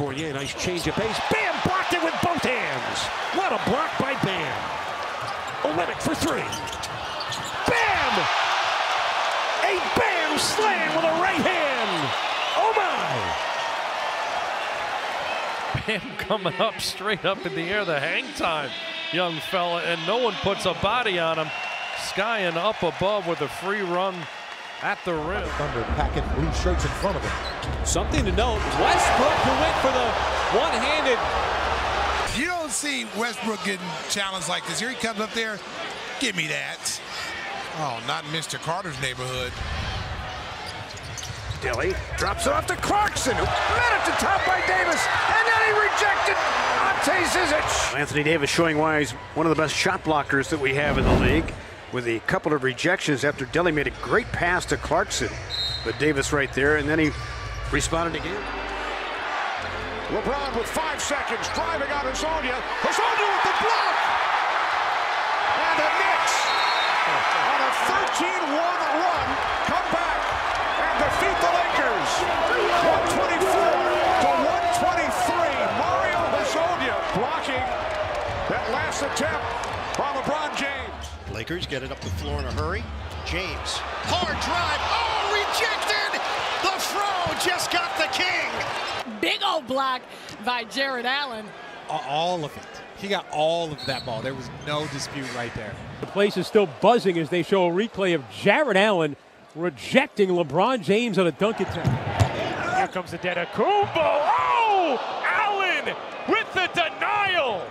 Fournier, nice change of pace. Bam! Blocked it with both hands. What a block by Bam. Olynyk for three. Bam! A Bam slam with a right hand. Oh my! Bam coming up straight up in the air, the hang time, young fella, and no one puts a body on him. Skying up above with a free run at the rim. Thunder packing blue shirts in front of him. Something to note, Westbrook who went for the one-handed. You don't see Westbrook getting challenged like this. Here he comes up there. Give me that. Oh, not in Mr. Carter's neighborhood. Delly drops it off to Clarkson, who met at the top by Davis, and then he rejected Ante Zizic. Anthony Davis showing why he's one of the best shot blockers that we have in the league with a couple of rejections after Delly made a great pass to Clarkson. But Davis right there, and then he responded again. LeBron with five seconds, driving out Hezonja. Hezonja with the block! And the Knicks, on a 13-1 run, come back and defeat the Lakers. 124 to 123. Mario Hezonja blocking that last attempt. Lakers get it up the floor in a hurry. James, hard drive. Oh, rejected! The throw just got the king. Big old block by Jarrett Allen. All of it. He got all of that ball. There was no dispute right there. The place is still buzzing as they show a replay of Jarrett Allen rejecting LeBron James on a dunk attempt. Here comes the Antetokounmpo. Oh! Allen with the denial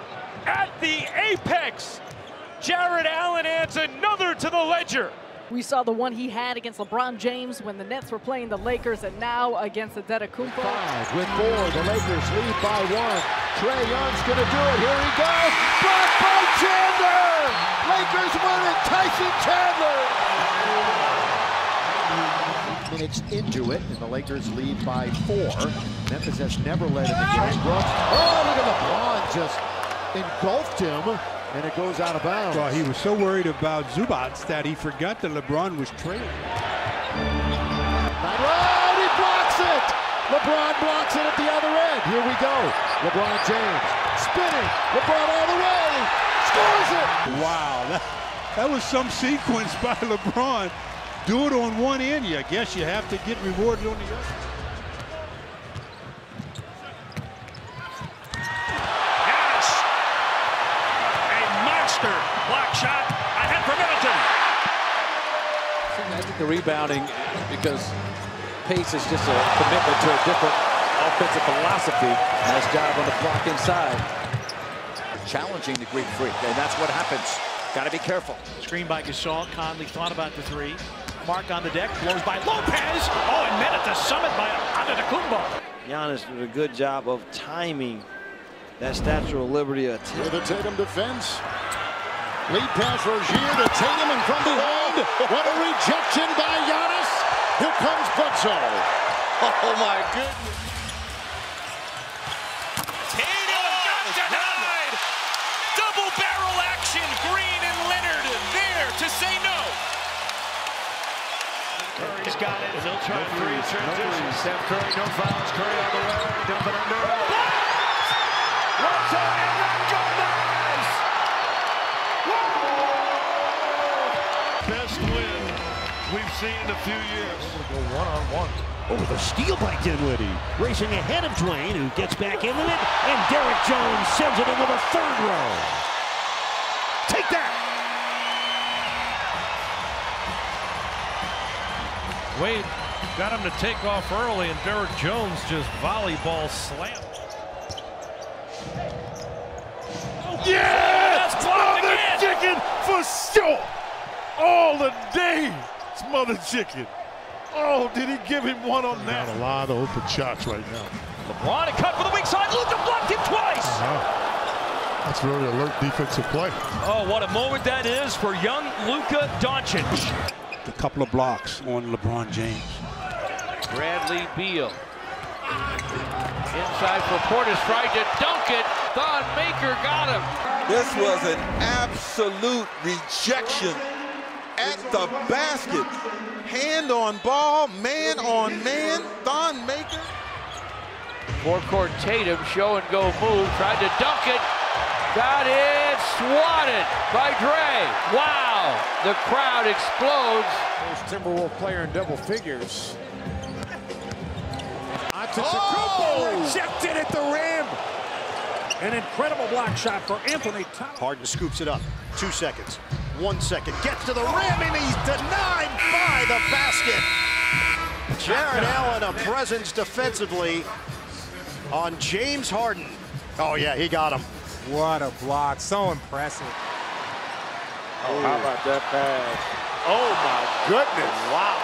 at the apex. Jarrett Allen adds another to the ledger. We saw the one he had against LeBron James when the Nets were playing the Lakers, and now against the Antetokounmpo. Five with four. The Lakers lead by one. Trae Young's going to do it. Here he goes. Blocked by Chandler. Lakers win it. Tyson Chandler. Minutes into it, and the Lakers lead by four. Memphis has never led in the game. Brooks. Oh, look at LeBron just engulfed him and it goes out of bounds. Well, he was so worried about Zubac that he forgot that LeBron was trailing. Oh, he blocks it! LeBron blocks it at the other end. Here we go. LeBron James spinning. LeBron all the way. Scores it! Wow, that, that was some sequence by LeBron. Do it on one end, I guess you have to get rewarded on the other. block shot ahead for Middleton. I think the rebounding, because pace is just a commitment to a different offensive philosophy. Nice job on the block inside. Challenging the Greek freak, and that's what happens. Got to be careful. Screen by Gasol. Conley thought about the three. Mark on the deck, blows by Lopez. Oh, and met at the summit by Antetokounmpo. Giannis did a good job of timing that Statue of Liberty attempt. The Tatum defense. Lead pass Rozier to Tatum and from behind. What a rejection by Giannis. Here comes Bledsoe. Oh my goodness. Tatum got denied. Double barrel action. Green and Leonard there to say no. Curry's got it. He'll try no three transition. No Steph Curry, no fouls. Curry on the way. Dump it under. What's up? Best seen in a few years. Go one on one. Oh, the steal by Dinwiddie. Racing ahead of Dwyane, who gets back into it, and Derrick Jones sends it into the third row. Take that! Wade got him to take off early, and Derrick Jones just volleyball slammed. Yeah! That's blocked again! chicken for sure! all the day. Smothered chicken. Oh, did he give him one on that? Got a lot of open shots right now. LeBron, a cut for the weak side. Luka blocked him twice. -huh. That's really alert defensive play. Oh, what a moment that is for young Luka Doncic. A couple of blocks on LeBron James. Bradley Beal. Inside for Portis, tried to dunk it. Thon Maker got him. This was an absolute rejection at the basket. Hand on ball, man on man, Thon Maker. Four Forecourt Tatum, show and go move, tried to dunk it, got it, swatted by Dre. Wow, the crowd explodes. First Timberwolf player in double figures. Oh! rejected at the rim. An incredible block shot for Anthony Thomas. Harden scoops it up. Two seconds. One second. Gets to the rim and he's denied by the basket. Jarrett Allen a presence defensively on James Harden. Oh yeah, he got him. What a block. So impressive. Oh, how about that pass? Oh, my goodness. Wow.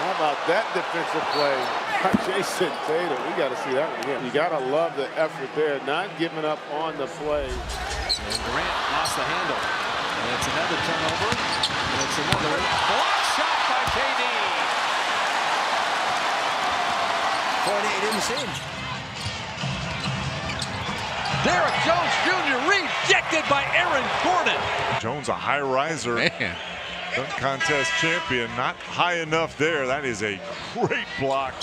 How about that defensive play by Jayson Tatum? We got to see that one again. You got to love the effort there, not giving up on the play. And Durant lost the handle. And it's another turnover. And it's another block shot by KD. 48 in the scene. Derrick Jones Jr. rejected by Aaron Gordon. Jones, a high riser. Man. Dunk contest champion, not high enough there. That is a great block.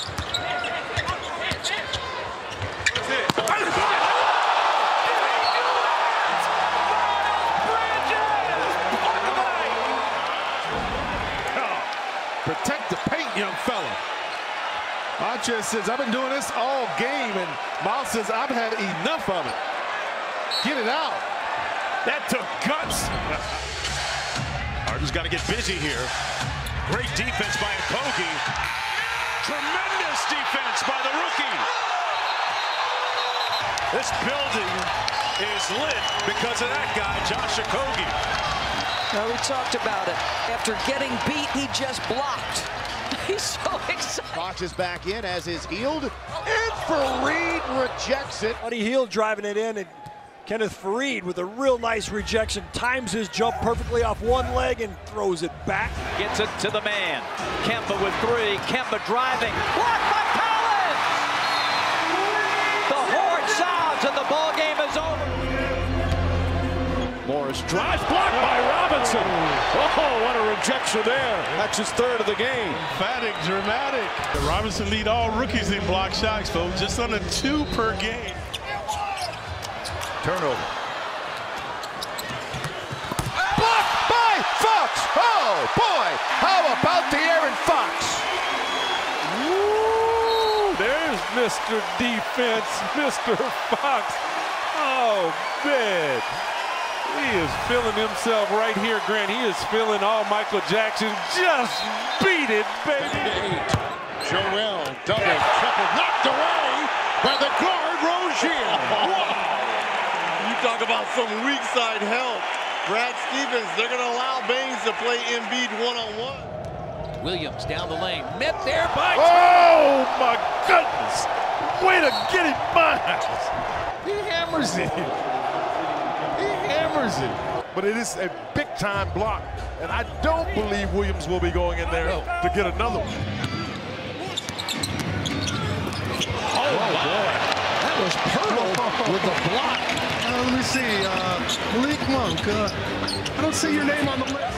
Archer says, I've been doing this all game, and Miles says, I've had enough of it. Get it out. That took guts. Harden's got to get busy here. Great defense by Okogie. Tremendous defense by the rookie. This building is lit because of that guy, Josh Okogie. Now, we talked about it. After getting beat, he just blocked. He's so excited. Fox is back in as is Hield. And Faried rejects it. Buddy Hield driving it in, and Kenneth Faried with a real nice rejection times his jump perfectly off one leg and throws it back. Gets it to the man. Kemba with three. Kemba driving. Blocked by Collins! The horn sounds and the ball game is over. Morris drives, blocked by Robinson. Rejection there. That's his third of the game. Emphatic, dramatic. Robinson lead all rookies in block shots, folks. Just under two per game. Turnover. Blocked by Fox. Oh, boy. How about De'Aaron Fox? Woo! There's Mr. Defense, Mr. Fox. Oh, man. He is feeling himself right here, Grant. He is feeling all Michael Jackson. Just beat it, baby. Joel, double, triple, knocked away by the guard, Rozier. You talk about some weak side help. Brad Stevens, they're going to allow Baynes to play Embiid one-on-one. Williams down the lane. Met there by. Oh, my goodness. Way to get him, Miles. He hammers it. He hammers it. But it is a big-time block. And I don't believe Williams will be going in there to get another one. Oh, boy. That was Poeltl with the block. Uh, let me see. Uh, Malik Monk. Uh, I don't see your name on the list.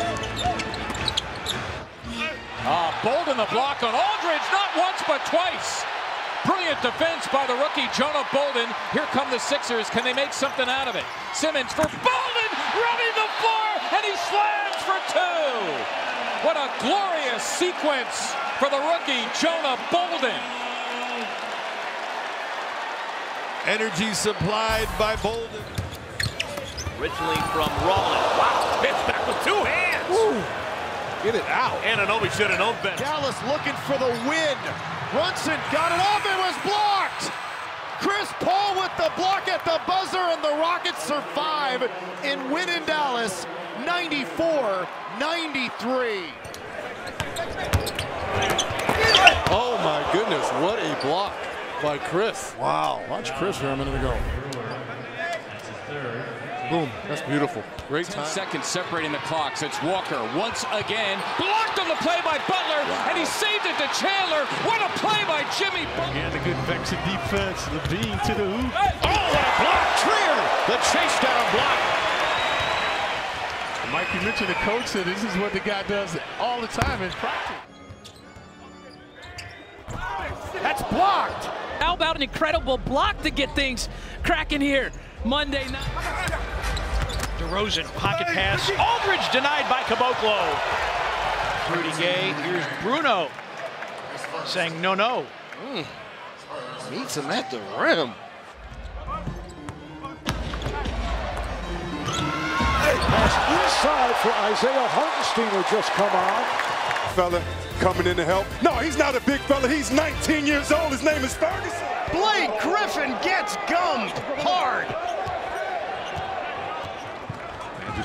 Uh, Bolden the block on Aldridge, not once but twice. Brilliant defense by the rookie Jonah Bolden. Here come the Sixers. Can they make something out of it? Simmons for Bolden, running the floor, and he slams for two. What a glorious sequence for the rookie Jonah Bolden. Energy supplied by Bolden. Originally from Rollins. Wow, hits back with two hands. Get it out. Anunoby should have known better. Dallas looking for the win. Brunson got it off. It was blocked. Chris Paul with the block at the buzzer, and the Rockets survive and win in Dallas 94 93. Oh, my goodness. What a block by Chris. Wow. Watch Chris here a minute ago. Boom. That's beautiful. Great Ten time. seconds separating the clocks. It's Walker once again. Blocked on the play by Butler, and he saved it to Chandler. What a play by Jimmy Butler. And a good vexing defense. The bean to the hoop. Oh, what a block. Trier, the chase down block. Mike, you mentioned the coach said this is what the guy does all the time in practice. That's blocked. How about an incredible block to get things cracking here Monday night? DeRozan, pocket pass. Aldridge denied by Caboclo. Rudy Gay, here's Bruno saying no, no. Mm. Meets him at the rim. Pass inside for Isaiah Hartenstein who just come on. Fella coming in to help. No, he's not a big fella. He's 19 years old. His name is Ferguson. Blake Griffin gets gummed hard.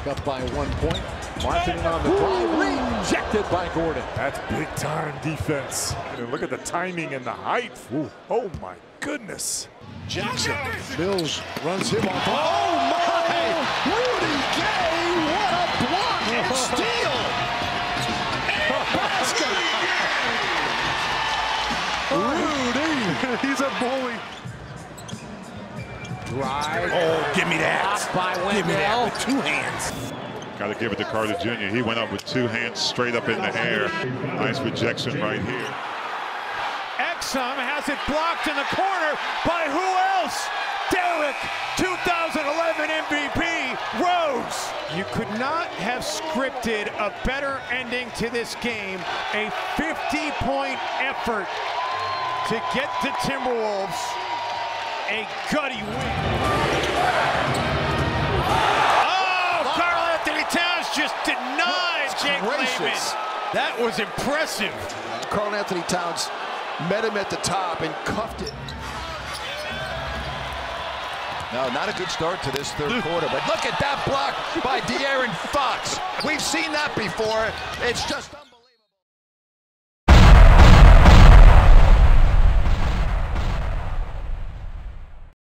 Magic up by one point. Martin on the drive, rejected by Gordon. That's big time defense. And look at the timing and the height. Ooh. Oh my goodness. Jackson. Mills runs him off. Oh my! Oh, Rudy Gay, what a block and steal! Rudy, he's a bully. Drive. Oh, give me that. By Give me that with two hands. Got to give it to Carter Jr. He went up with two hands straight up in the air. Nice rejection right here. Exum has it blocked in the corner by who else? Derrick, 2011 MVP, Rose. You could not have scripted a better ending to this game. A 50-point effort to get the Timberwolves a gutty win. Oh, Carl Anthony Towns just denied Jake gracious. Layman. That was impressive. Karl-Anthony Towns met him at the top and cuffed it. No, not a good start to this third quarter, but look at that block by De'Aaron Fox. We've seen that before. It's just unbelievable.